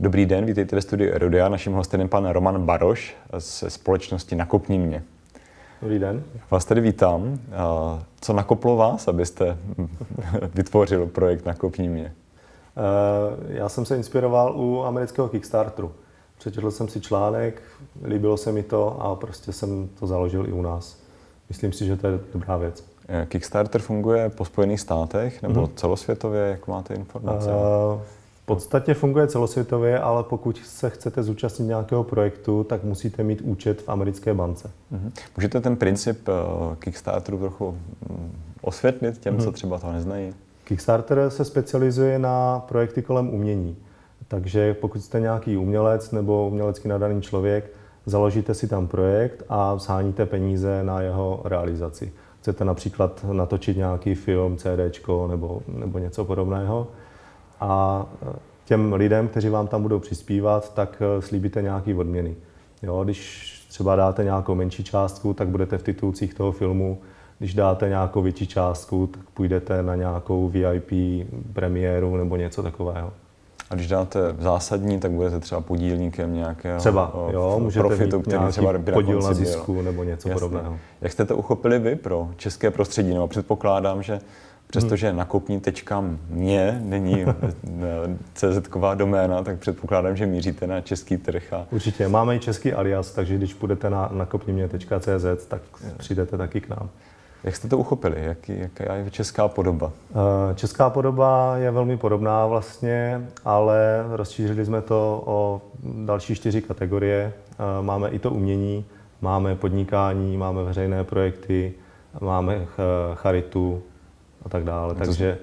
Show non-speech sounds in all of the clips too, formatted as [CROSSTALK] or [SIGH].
Dobrý den, vítejte ve studiu Erudia. Naším hostem je pan Roman Baroš ze společnosti Nakopni mě. Dobrý den. Vás tady vítám. Co nakoplo vás, abyste vytvořil projekt Nakopni mě? Eh, já jsem se inspiroval u amerického Kickstarteru. Přečetl jsem si článek, líbilo se mi to a prostě jsem to založil i u nás. Myslím si, že to je dobrá věc. Eh, Kickstarter funguje po Spojených státech nebo mm-hmm. celosvětově? Jak máte informace? Uh, v podstatě funguje celosvětově, ale pokud se chcete zúčastnit nějakého projektu, tak musíte mít účet v americké bance. Mm-hmm. Můžete ten princip uh, Kickstarteru trochu mm, osvětlit těm, mm-hmm. co mhm. třeba to neznají? Kickstarter se specializuje na projekty kolem umění. Takže pokud jste nějaký umělec nebo umělecky nadaný člověk, založíte si tam projekt a sháníte peníze na jeho realizaci. Chcete například natočit nějaký film, CD nebo, nebo něco podobného a těm lidem, kteří vám tam budou přispívat, tak slíbíte nějaký odměny. Jo, když třeba dáte nějakou menší částku, tak budete v titulcích toho filmu když dáte nějakou větší částku, tak půjdete na nějakou VIP premiéru nebo něco takového. A když dáte zásadní, tak budete třeba podílníkem nějakého třeba, jo, můžete profitu, mít který třeba podíl na zisku nebo něco Jasně. podobného. Jak jste to uchopili vy pro české prostředí? No, předpokládám, že přestože hmm. nakopní.mě mě není [LAUGHS] cz doména, tak předpokládám, že míříte na český trh. A... Určitě, máme i český alias, takže když půjdete na nakopněmě.cz, tak přijdete taky k nám. Jak jste to uchopili? Jak, jaká je česká podoba? Eh, česká podoba je velmi podobná vlastně, ale rozšířili jsme to o další čtyři kategorie. Eh, máme i to umění, máme podnikání, máme veřejné projekty, máme charitu a tak dále. Takže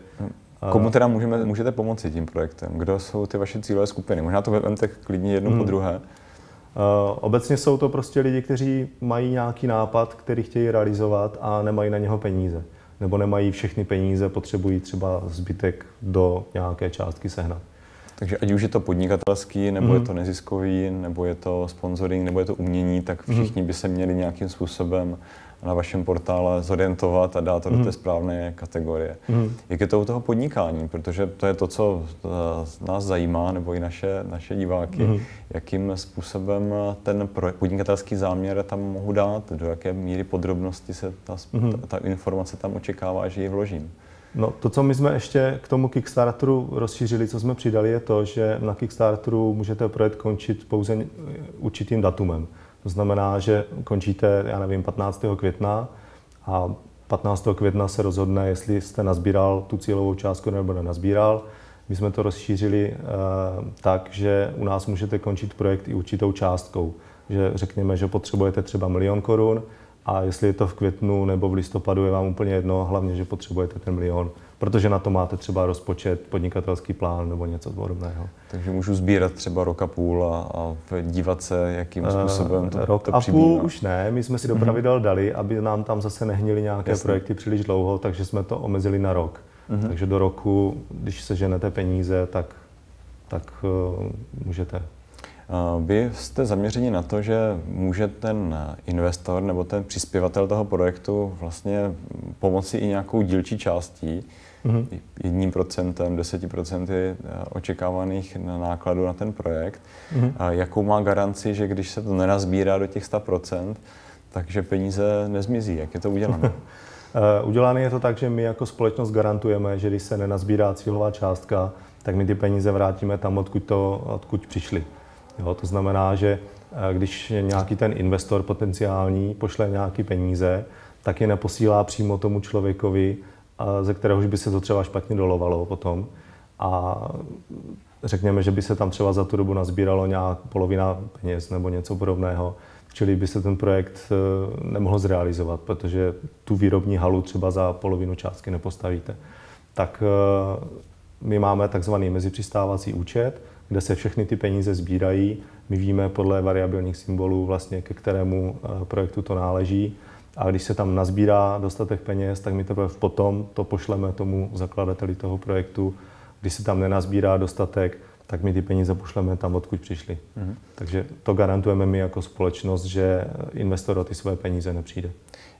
Komu teda můžeme, můžete pomoci tím projektem? Kdo jsou ty vaše cílové skupiny? Možná to vezmete klidně jednu hmm. po druhé. Eh, obecně jsou to prostě lidi, kteří mají nějaký nápad, který chtějí realizovat a nemají na něho peníze. Nebo nemají všechny peníze, potřebují třeba zbytek do nějaké částky sehnat. Takže ať už je to podnikatelský, nebo mm. je mhm. to neziskový, nebo je to sponsoring, nebo je to umění, tak mhm. všichni by se měli nějakým způsobem na vašem portále zorientovat a dát to mm. do té mhm. správné kategorie. Mm. Jak je to u toho podnikání? Protože to je to, co eh, nás zajímá, nebo i naše, naše diváky. Mm. Jakým způsobem ten podnikatelský záměr tam mohu dát? Do jaké míry podrobnosti se ta, mm. ta, ta informace tam očekává, že ji vložím? No, to, co my jsme ještě k tomu Kickstarteru rozšířili, co jsme přidali, je to, že na Kickstarteru můžete projekt končit pouze určitým datumem. To znamená, že končíte, já nevím, 15. května a 15. května se rozhodne, jestli jste nazbíral tu cílovou částku nebo nenazbíral. My jsme to rozšířili uh, tak, že u nás můžete končit projekt i určitou částkou. Že řekněme, že potřebujete třeba milion korun a jestli je to v květnu nebo v listopadu, je vám úplně jedno, hlavně, že potřebujete ten milion protože na to máte třeba rozpočet, podnikatelský plán nebo něco podobného. Takže můžu sbírat třeba rok a půl a, a dívat se, jakým eh, způsobem to, Rok to a půl už ne, my jsme si do mhm. pravidel dali, aby nám tam zase nehnily nějaké Jasně. projekty příliš dlouho, takže jsme to omezili na rok. Mm-hmm. Takže do roku, když se ženete peníze, tak, tak uh, můžete vy jste zaměřeni na to, že může ten investor nebo ten přispěvatel toho projektu vlastně pomoci i nějakou dílčí částí, mm-hmm. jedním procentem, deseti procenty eh, očekávaných nákladů na ten projekt. Mm-hmm. A jakou má garanci, že když se to nenazbírá do těch 100%, takže peníze nezmizí? Jak je to udělané? [LAUGHS] Eh, udělané je to tak, že my jako společnost garantujeme, že když se nenazbírá cílová částka, tak my ty peníze vrátíme tam, odkud, to, odkud přišli. Jo, to znamená, že eh, když nějaký ten investor potenciální pošle nějaký peníze, tak je neposílá přímo tomu člověkovi, ze kteréhož by se to třeba špatně dolovalo potom. A řekněme, že by se tam třeba za tu dobu nazbíralo nějak polovina peněz nebo něco podobného, čili by se ten projekt eh, nemohl zrealizovat, protože tu výrobní halu třeba za polovinu částky nepostavíte. Tak eh, my máme takzvaný mezipřistávací účet, kde se všechny ty peníze sbírají. My víme podle variabilních symbolů, vlastně, ke kterému eh, projektu to náleží a když se tam nazbírá dostatek peněz, tak my teprve potom to pošleme tomu zakladateli toho projektu. Když se tam nenazbírá dostatek, tak my ty peníze pošleme tam, odkud přišli. Mm-hmm. Takže to garantujeme my jako společnost, že investor o ty své peníze nepřijde.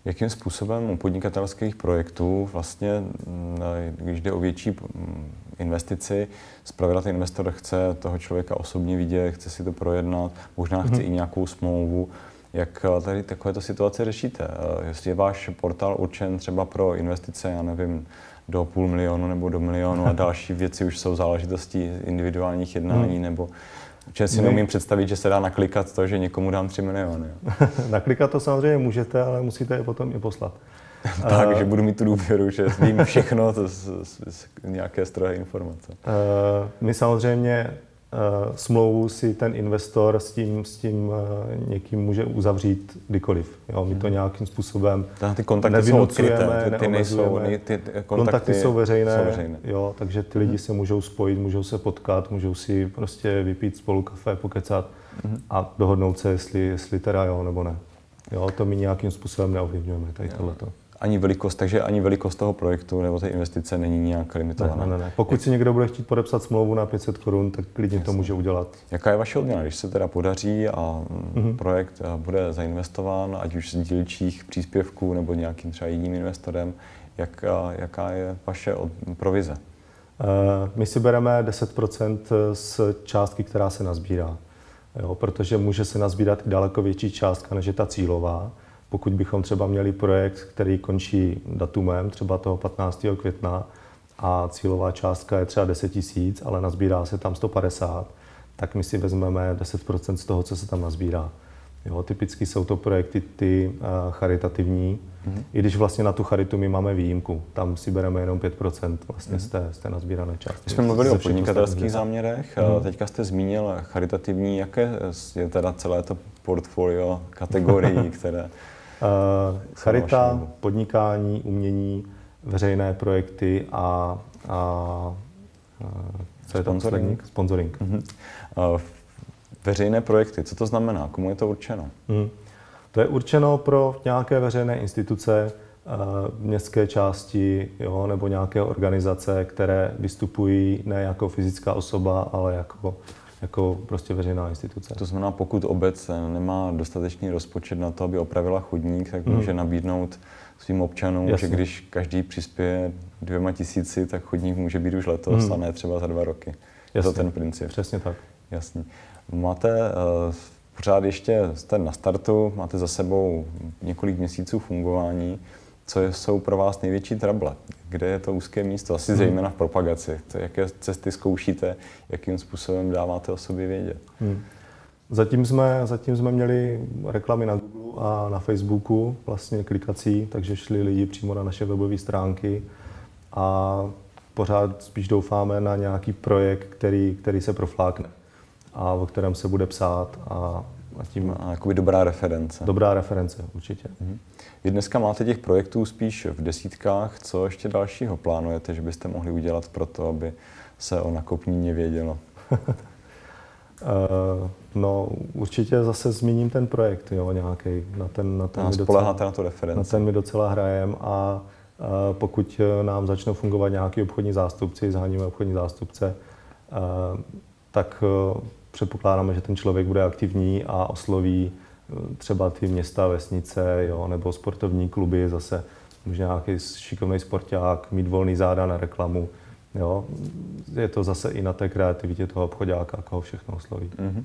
Jakým způsobem u podnikatelských projektů vlastně, mm, když jde o větší mm, investici, zpravidla ten investor chce toho člověka osobně vidět, chce si to projednat, možná chce mm-hmm. i nějakou smlouvu. Jak tady takovéto situace řešíte? Jestli je váš portál určen třeba pro investice, já nevím, do půl milionu nebo do milionu a [LAUGHS] další věci už jsou záležitosti individuálních jednání hmm. nebo Určitě si neumím představit, že se dá naklikat to, že někomu dám 3 miliony. [LAUGHS] naklikat to samozřejmě můžete, ale musíte je potom i poslat. [LAUGHS] tak, že budu mít tu důvěru, že vím všechno to z, z, z nějaké stroje informace. Uh, my samozřejmě uh, smlouvu si ten investor s tím, s tím uh, někým může uzavřít kdykoliv. Jo, my to hmm. nějakým způsobem Ta, ty kontakty jsou odkryté, ty, ty nejsou, ty, ty kontakty, kontakty jsou veřejné, jsou veřejné. Jo, takže ty lidi hmm. se můžou spojit, můžou se potkat, můžou si prostě vypít spolu kafe, pokecat hmm. a dohodnout se, jestli, jestli teda jo nebo ne. Jo, to my nějakým způsobem neovlivňujeme, tady tohleto ani velikost, takže ani velikost toho projektu nebo té investice není nějak limitovaná. Ne, ne, ne. Pokud si někdo bude chtít podepsat smlouvu na 500 korun, tak klidně Jasně. to může udělat. Jaká je vaše odměna, když se teda podaří a mm-hmm. projekt eh, bude zainvestován, ať už z dílčích příspěvků nebo nějakým třeba jiným investorem, jak, jaká je vaše od, provize? Uh, my si bereme 10% z částky, která se nazbírá. Jo, protože může se nazbírat i daleko větší částka, než je ta cílová pokud bychom třeba měli projekt, který končí datumem, třeba toho 15. května, a cílová částka je třeba 10 tisíc, ale nazbírá se tam 150, tak my si vezmeme 10% z toho, co se tam nazbírá. Jo, typicky jsou to projekty ty uh, charitativní, mm-hmm. i když vlastně na tu charitu my máme výjimku. Tam si bereme jenom 5% vlastně mm-hmm. z, té, z té nazbírané částky. My jsme mluvili o podnikatelských záměrech, mm-hmm. teďka jste zmínil charitativní. Jaké je teda celé to portfolio kategorií, [LAUGHS] které charita, podnikání, umění, veřejné projekty a, a uh, co je tam Sponsoring. Sponsoring. Uh-huh. Uh, veřejné projekty, co to znamená? Komu je to určeno? Uh-huh. To je určeno pro nějaké veřejné instituce, městské části jo, nebo nějaké organizace, které vystupují ne jako fyzická osoba, ale jako jako prostě veřejná instituce. To znamená, pokud obec nemá dostatečný rozpočet na to, aby opravila chodník, tak hmm. může nabídnout svým občanům, Jasně. že když každý přispěje dvěma tisíci, tak chodník může být už letos hmm. a ne třeba za dva roky. Jasně. Je to ten princip. Přesně tak. Jasně. Máte uh, pořád ještě, jste na startu, máte za sebou několik měsíců fungování co jsou pro vás největší trable? Kde je to úzké místo? Asi hmm. zejména v propagaci. To, jaké cesty zkoušíte, jakým způsobem dáváte o sobě vědět? Hmm. Zatím jsme, zatím jsme měli reklamy na Google a na Facebooku, vlastně klikací, takže šli lidi přímo na naše webové stránky a pořád spíš doufáme na nějaký projekt, který, který se proflákne a o kterém se bude psát a, a tím... A jakoby dobrá reference. Dobrá reference, určitě. Mm-hmm. Vy dneska máte těch projektů spíš v desítkách. Co ještě dalšího plánujete, že byste mohli udělat pro to, aby se o nakopníně vědělo? Uh, [LAUGHS] no, určitě zase zmíním ten projekt, jo, nějaký. Na ten, na ten a spoleháte na tu referenci. Na ten my docela hrajem a uh, pokud nám začnou fungovat nějaký obchodní zástupci, zháníme obchodní zástupce, tak předpokládáme, že ten člověk bude aktivní a osloví třeba ty města, vesnice, jo, nebo sportovní kluby, zase může nějaký šikovný sporták mít volný záda na reklamu. Jo. Je to zase i na té kreativitě toho obchodáka, koho všechno osloví. Mm-hmm.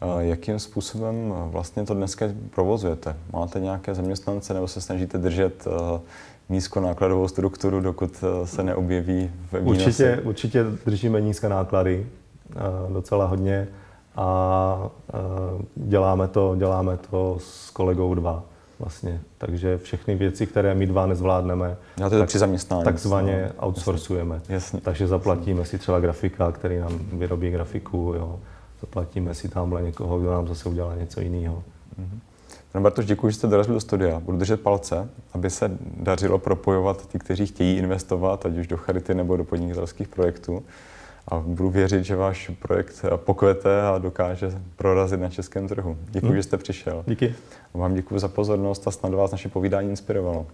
A jakým způsobem vlastně to dneska provozujete? Máte nějaké zaměstnance nebo se snažíte držet uh, nízkonákladovou strukturu, dokud se neobjeví ve výnosi? Určitě, určitě držíme nízké náklady, docela hodně a děláme to, děláme to s kolegou dva vlastně. Takže všechny věci, které my dva nezvládneme, Já to tak, při zaměstnání. takzvaně no, outsourcujeme. Jasně. Takže zaplatíme si třeba grafika, který nám vyrobí grafiku, jo. zaplatíme si tamhle někoho, kdo nám zase udělá něco jiného. Mm-hmm. Pane Bartoš, děkuji, že jste dorazil do studia. Budu držet palce, aby se dařilo propojovat ty, kteří chtějí investovat, ať už do charity nebo do podnikatelských projektů a budu věřit, že váš projekt pokvete a dokáže prorazit na českém trhu. Děkuji, hmm. že jste přišel. Díky. A vám děkuji za pozornost a snad vás naše povídání inspirovalo.